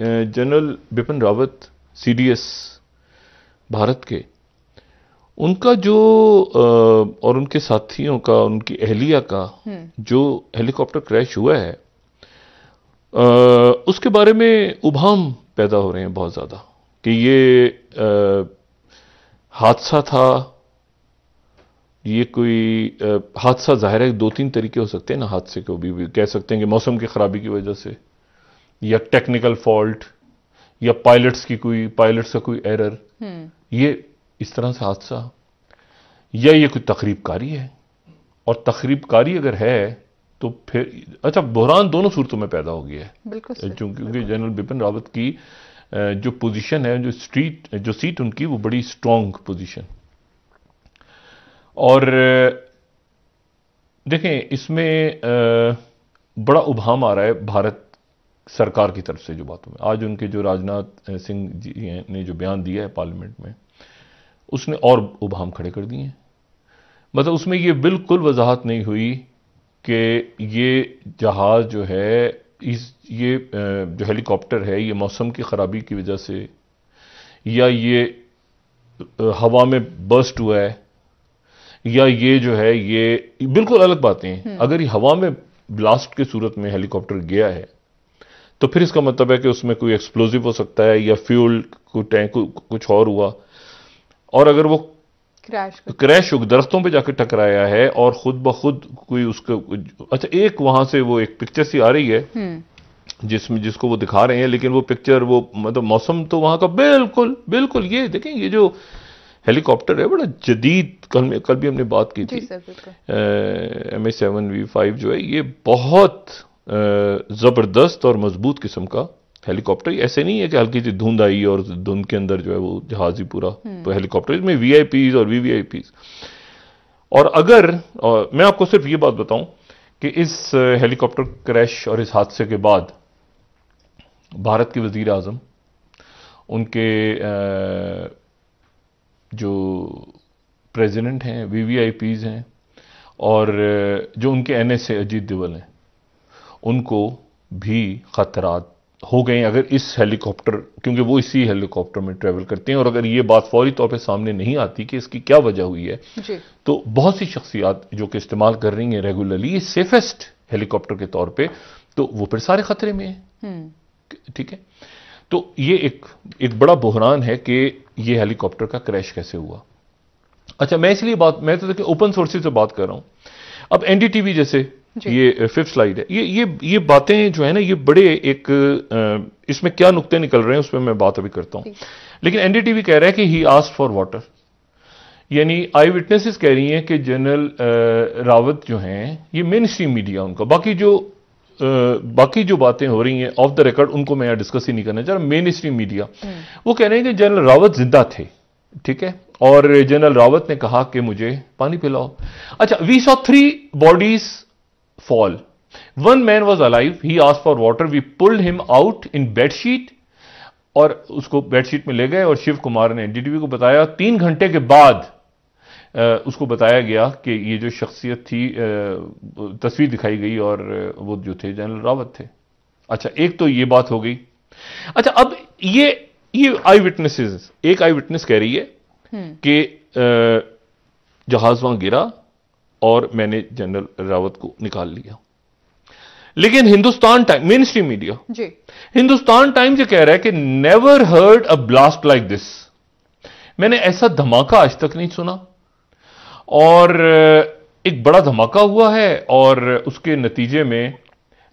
General Bipin Rawat CDS Bharat के उनका जो और उनके साथियों का उनकी अहलिया का जो हेलीकॉप्टर क्रैश हुआ है उसके बारे में उभाम पैदा हो रहे हैं बहुत ज़्यादा कि ये हादसा था ये कोई हादसा ज़ाहिर है दो तीन तरीके हो सकते हैं ना हादसे को भी, भी कह सकते हैं कि मौसम की खराबी की वजह से। या टेक्निकल फॉल्ट या पायलट्स की कोई पायलट्स का कोई एरर हम्म। ये इस तरह से हादसा। या ये कोई तकरीबकारी है? और तकरीबकारी अगर है तो फिर अच्छा बुहरान दोनों सूरतों में पैदा हो गया है। क्योंकि जनरल बिपिन रावत की जो पोजीशन है जो स्ट्रीट जो सीट उनकी वो बड़ी स्ट्रांग पोजीशन और देखें इसमें बड़ा उभाम आ रहा है भारत सरकार की तरफ़ से जो बातों में। आज उनके जो राजनाथ सिंह जी ने जो बयान दिया है पार्लियामेंट में उसने और उभाम खड़े कर दिए हैं। मतलब उसमें ये बिल्कुल वजाहत नहीं हुई कि ये जहाज़ जो है इस ये जो हेलीकॉप्टर है ये मौसम की ख़राबी की वजह से या ये हवा में बस्ट हुआ है या ये जो है ये बिल्कुल अलग बातें हैं। हम्म। अगर ये हवा में ब्लास्ट की सूरत में हेलीकॉप्टर गया है तो फिर इसका मतलब है कि उसमें कोई एक्सप्लोजिव हो सकता है या फ्यूल कोई टैंक कुछ और हुआ। और अगर वो क्रैश क्रैश दरख्तों पे जाकर टकराया है और खुद ब खुद कोई उसका अच्छा एक वहाँ से वो एक पिक्चर सी आ रही है। हम्म। जिसमें जिसको वो दिखा रहे हैं लेकिन वो पिक्चर वो मतलब मौसम तो वहाँ का बिल्कुल बिल्कुल ये देखें ये जो हेलीकॉप्टर है बड़ा जदीद कल कल भी हमने बात की थी। M A seven V five जो है ये बहुत ज़बरदस्त और मज़बूत किस्म का हेलीकॉप्टर ऐसे नहीं है कि हल्की सी धुंध आई और धुंध के अंदर जो है वो जहाज़ ही पूरा हम्म। तो हेलीकॉप्टर इसमें वीआईपीज और वीवीआईपीज और अगर और मैं आपको सिर्फ़ ये बात बताऊँ कि इस हेलीकॉप्टर क्रैश और इस हादसे के बाद भारत के वज़ीर आज़म उनके जो प्रेसिडेंट हैं वीवीआईपीज हैं और जो उनके एनएसए अजीत दिवल हैं उनको भी खतरात हो गए अगर इस हेलीकॉप्टर क्योंकि वो इसी हेलीकॉप्टर में ट्रेवल करते हैं और अगर ये बात फौरी तौर पे सामने नहीं आती कि इसकी क्या वजह हुई है तो बहुत सी शख्सियात जो कि इस्तेमाल कर रही हैं रेगुलरली ये सेफेस्ट हेलीकॉप्टर के तौर पे तो वो फिर सारे खतरे में है। हम्म। ठीक है? तो ये एक एक बड़ा बहरान है कि ये हेलीकॉप्टर का क्रैश कैसे हुआ। अच्छा मैं इसलिए बात मैं तो देखिए ओपन सोर्सेज से बात कर रहा हूँ। अब एनडीटीवी जैसे ये फिफ्थ स्लाइड है। ये ये ये बातें जो है ना ये बड़े एक इसमें क्या नुकते निकल रहे हैं उसमें मैं बात अभी करता हूँ। लेकिन एनडीटीवी कह रहा है कि ही आस्क फॉर वाटर यानी आई विटनेसेस कह रही हैं कि जनरल रावत जो हैं ये मेन स्ट्रीम मीडिया उनका। बाकी जो आ, बाकी जो बातें हो रही हैं ऑफ़ द रिकॉर्ड उनको मैं यहाँ डिस्कस ही नहीं करना चाह रहा मेन स्ट्रीम मीडिया वो कह रहे हैं कि जनरल रावत ज़िंदा थे। ठीक है? और जनरल रावत ने कहा कि मुझे पानी पिलाओ। अच्छा we saw three bodies fall one man was alive he asked for water. We pulled him out in bedsheet और उसको बेडशीट में ले गए और शिव कुमार ने एनडीटीवी को बताया। तीन घंटे के बाद आ, उसको बताया गया कि ये जो शख्सियत थी तस्वीर दिखाई गई और वो जो थे जनरल रावत थे। अच्छा एक तो ये बात हो गई। अच्छा अब ये ये आई विटनेसेस एक आई विटनेस कह रही है हम्म। कि जहाज़ वहाँ गिरा और मैंने जनरल रावत को निकाल लिया। लेकिन Hindustan time mainstream media जी। हिंदुस्तान टाइम्स ये कह रहा है कि never heard a blast like this मैंने ऐसा धमाका आज तक नहीं सुना। और एक बड़ा धमाका हुआ है और उसके नतीजे में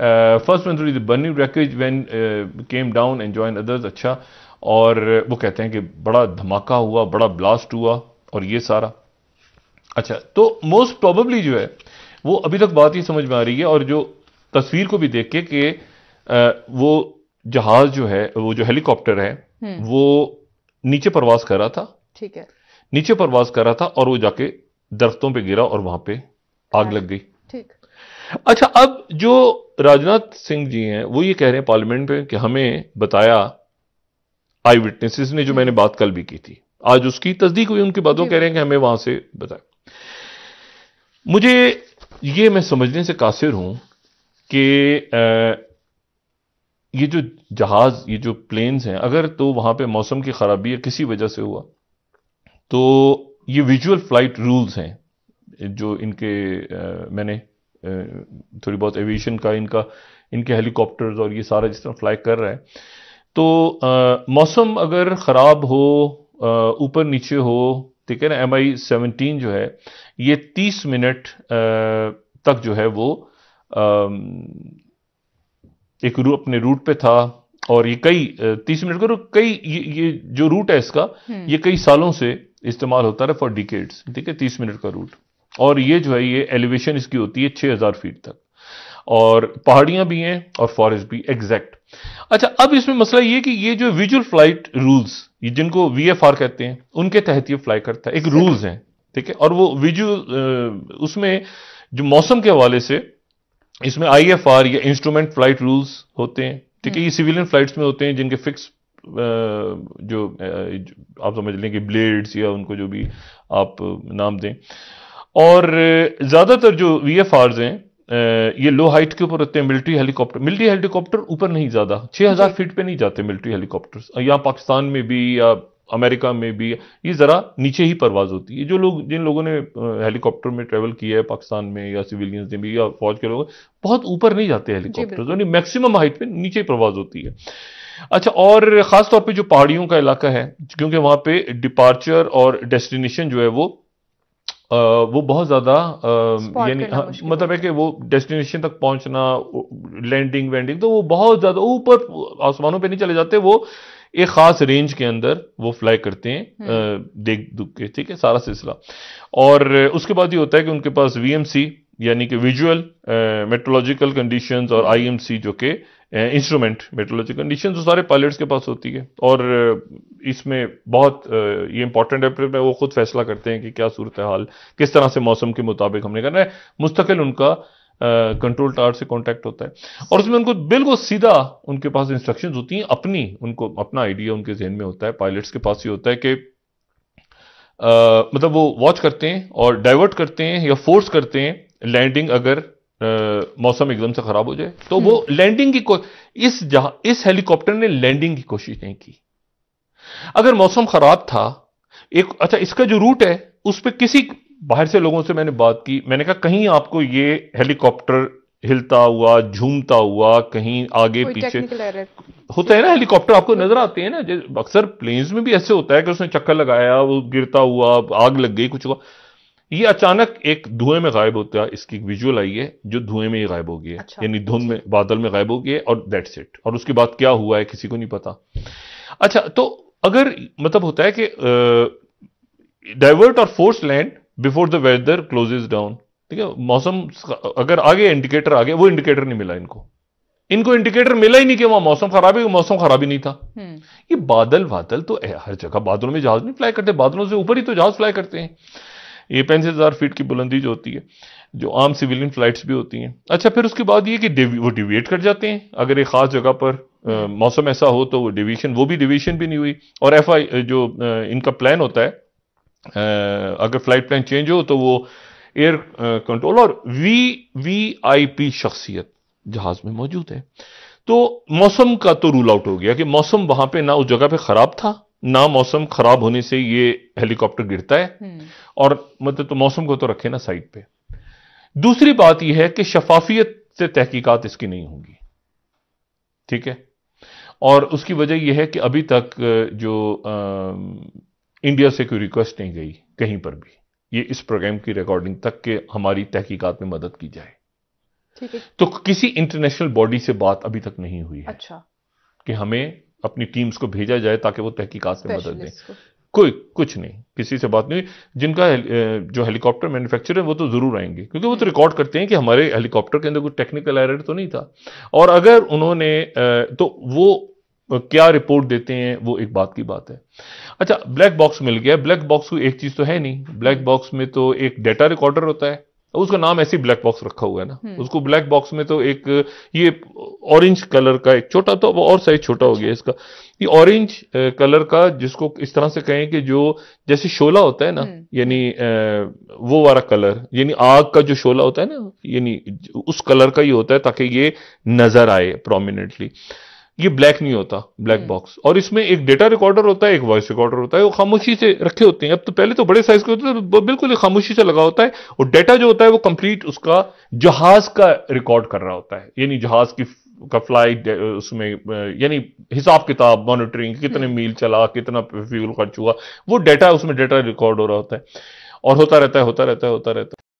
first monthly burning wreckage when came down and join others अच्छा। और वो कहते हैं कि बड़ा धमाका हुआ बड़ा ब्लास्ट हुआ और ये सारा। अच्छा तो मोस्ट प्रॉबली जो है वो अभी तक बात ही समझ में आ रही है और जो तस्वीर को भी देख के कि वो जहाज़ जो है वो जो हेलीकॉप्टर है हम्म। वो नीचे प्रवास कर रहा था। ठीक है। नीचे प्रवास कर रहा था और वो जाके दरख्तों पे गिरा और वहाँ पे आग लग गई। ठीक। अच्छा अब जो राजनाथ सिंह जी हैं वो ये कह रहे हैं पार्लियामेंट में कि हमें बताया आई विटनेसेस ने जो मैंने। बात कल भी की थी आज उसकी तस्दीक हुई उनकी बातों कह रहे हैं कि हमें वहाँ से बताया मुझे ये मैं समझने से कासिर हूँ कि ये जो जहाज़ ये जो प्लेन्स हैं अगर तो वहाँ पे मौसम की खराबी है किसी वजह से हुआ तो ये विजुअल फ़्लाइट रूल्स हैं जो इनके आ, मैंने आ, थोड़ी बहुत एविएशन का इनका इनके हेलीकॉप्टर्स और ये सारा जिस तरह फ्लाई कर रहा है तो मौसम अगर ख़राब हो ऊपर नीचे हो ठीक है ना एम आई सेवनटीन जो है ये तीस मिनट तक जो है वो आ, एक रू अपने रूट पे था और ये कई तीस मिनट का कई ये, ये जो रूट है इसका हम्म। ये कई सालों से इस्तेमाल होता रहा फॉर डिकेड्स ठीक है तीस मिनट का रूट और ये जो है ये एलिवेशन इसकी होती है छह हज़ार फीट तक। और पहाड़ियाँ भी हैं और फॉरेस्ट भी एग्जैक्ट अच्छा अब इसमें मसला ये कि ये जो विजुअल फ़्लाइट रूल्स ये जिनको वीएफआर कहते हैं उनके तहत ये फ्लाई करता है। एक रूल्स हैं ठीक है? और वो विजुअल उसमें जो मौसम के हवाले से इसमें आईएफआर या इंस्ट्रूमेंट फ़्लाइट रूल्स होते हैं ठीक है? ये सिविलियन फ्लाइट्स में होते हैं जिनके फिक्स जो आप समझ लें कि ब्लेड्स या उनको जो भी आप नाम दें। और ज़्यादातर जो वी एफ़ आर्स हैं ये लो हाइट के ऊपर होते हैं मिलिट्री हेलीकॉप्टर। मिलिट्री हेलीकॉप्टर ऊपर नहीं ज़्यादा। 6000 फीट पे नहीं जाते मिलिट्री हेलीकॉप्टर्स। यहाँ पाकिस्तान में भी या अमेरिका में भी। ये जरा नीचे ही परवाज होती है। जो लोग जिन लोगों ने हेलीकॉप्टर में ट्रेवल किया है पाकिस्तान में या सिविलियंस ने भी या फौज के लोग बहुत ऊपर नहीं जाते हेलीकॉप्टर यानी मैक्सिमम हाइट पे नीचे ही परवाज होती है। अच्छा और खास तौर पे जो पहाड़ियों का इलाका है क्योंकि वहाँ पे डिपार्चर और डेस्टिनेशन जो है वो वो बहुत ज़्यादा यानी हाँ, मतलब है कि वो डेस्टिनेशन तक पहुँचना लैंडिंग वैंडिंग तो वो बहुत ज़्यादा ऊपर आसमानों पे नहीं चले जाते वो एक खास रेंज के अंदर वो फ्लाई करते हैं हम्म। देख दुख के ठीक है सारा सिलसिला और उसके बाद ये होता है कि उनके पास वीएमसी यानी कि विजुअल मेट्रोलॉजिकल कंडीशंस और आईएमसी जो कि इंस्ट्रूमेंट मेट्रोलॉजी कंडीशन तो सारे पायलट्स के पास होती है। और इसमें बहुत ये इंपॉर्टेंट है वो खुद फैसला करते हैं कि क्या सूरत हाल, किस तरह से मौसम के मुताबिक हमने करना है। मुस्तकिल उनका कंट्रोल टावर से कांटेक्ट होता है। और उसमें उनको बिल्कुल सीधा उनके पास इंस्ट्रक्शंस होती हैं, अपनी, उनको, अपना आइडिया उनके जहन में होता है पायलट्स के पास ही होता है कि मतलब वो वॉच करते हैं और डाइवर्ट करते हैं या फोर्स करते हैं लैंडिंग अगर मौसम एकदम से खराब हो जाए। तो वो लैंडिंग की इस जहाँ इस हेलीकॉप्टर ने लैंडिंग की कोशिश नहीं की। अगर मौसम खराब था एक अच्छा इसका जो रूट है उस पर किसी बाहर से लोगों से मैंने बात की। मैंने कहा कहीं आपको ये हेलीकॉप्टर हिलता हुआ झूमता हुआ कहीं आगे पीछे होता है ना हेलीकॉप्टर आपको नज़र आते हैं ना अक्सर प्लेन्स में भी ऐसे होता है कि उसने चक्कर लगाया वो गिरता हुआ आग लग गई कुछ हुआ। ये अचानक एक धुएँ में गायब होता है इसकी विजुअल आई है जो धुएँ में ही गायब हो गई है। अच्छा, यानी धुंध में बादल में गायब हो गई है और दैट्स इट और उसके बाद क्या हुआ है किसी को नहीं पता। अच्छा तो अगर मतलब होता है कि डाइवर्ट और force land before the weather closes down ठीक है मौसम अगर आगे इंडिकेटर आ गया वो इंडिकेटर नहीं मिला इनको। इनको इंडिकेटर मिला ही नहीं कि वहाँ मौसम खराब है मौसम खराब ही नहीं था। हम्म। ये बादल बादल तो हर जगह बादलों में जहाज़ नहीं फ्लाई करते बादलों से ऊपर ही तो जहाज़ फ्लाई करते हैं। ये पैंतीस हज़ार फीट की बुलंदी जो होती है जो आम सिविलियन फ्लाइट्स भी होती हैं। अच्छा फिर उसके बाद ये कि वो डिविएट कर जाते हैं। अगर एक खास जगह पर मौसम ऐसा हो तो वो डिवीशन वो भी डिवीशन भी नहीं हुई। और एफ़ आई जो आ, इनका प्लान होता है आ, अगर फ़्लाइट प्लान चेंज हो तो वो एयर कंट्रोल और वी वी आई पी शख्सियत जहाज़ में मौजूद है। तो मौसम का तो रूल आउट हो गया कि मौसम वहाँ पे ना उस जगह पे खराब था ना मौसम खराब होने से ये हेलीकॉप्टर गिरता है। हम्म। और मतलब तो मौसम को तो रखे ना साइड पे। दूसरी बात यह है कि शफाफियत से तहकीकात इसकी नहीं होगी। ठीक है? और उसकी वजह यह है कि अभी तक जो आ, इंडिया से कोई रिक्वेस्ट नहीं गई कहीं पर भी। ये इस प्रोग्राम की रिकॉर्डिंग तक के हमारी तहकीकात में मदद की जाए। ठीक है। तो किसी इंटरनेशनल बॉडी से बात अभी तक नहीं हुई है। अच्छा। कि हमें अपनी टीम्स को भेजा जाए ताकि वो तहकीकात में मदद दें। कोई कुछ नहीं किसी से बात नहीं। जिनका जो हेलीकॉप्टर मैन्युफैक्चर है वो तो ज़रूर आएँगे क्योंकि वो तो रिकॉर्ड करते हैं कि हमारे हेलीकॉप्टर के अंदर कोई टेक्निकल एरर तो नहीं था। और अगर उन्होंने तो वो क्या रिपोर्ट देते हैं वो एक बात की बात है। अच्छा ब्लैक बॉक्स मिल गया। ब्लैक बॉक्स को एक चीज़ तो है नहीं। ब्लैक बॉक्स में तो एक डेटा रिकॉर्डर होता है। उसका नाम ऐसे ब्लैक बॉक्स रखा हुआ है ना हम्म। उसको ब्लैक बॉक्स में तो एक ये ऑरेंज कलर का एक छोटा तो वो और साइज़ छोटा हो गया इसका ये ऑरेंज कलर का जिसको इस तरह से कहें कि जो जैसे शोला होता है ना हम्म। यानी वो वाला कलर यानी आग का जो शोला होता है ना यानी उस कलर का ही होता है ताकि ये नज़र आए प्रोमिनेंटली ये ब्लैक नहीं होता ब्लैक बॉक्स और इसमें एक डेटा रिकॉर्डर होता है एक वॉइस रिकॉर्डर होता है वो खामोशी से रखे होते हैं। अब तो पहले तो बड़े साइज़ के होते थे तो बिल्कुल खामोशी से लगा होता है। और डेटा जो होता है वो कंप्लीट उसका जहाज़ का रिकॉर्ड कर रहा होता है। यानी जहाज़ की का फ़्लाइट उसमें यानी हिसाब किताब मॉनिटरिंग कितने मील हम्म। चला कितना फ्यूल खर्च हुआ वो डेटा उसमें डेटा रिकॉर्ड हो रहा होता है। और होता रहता है होता रहता है होता रहता है।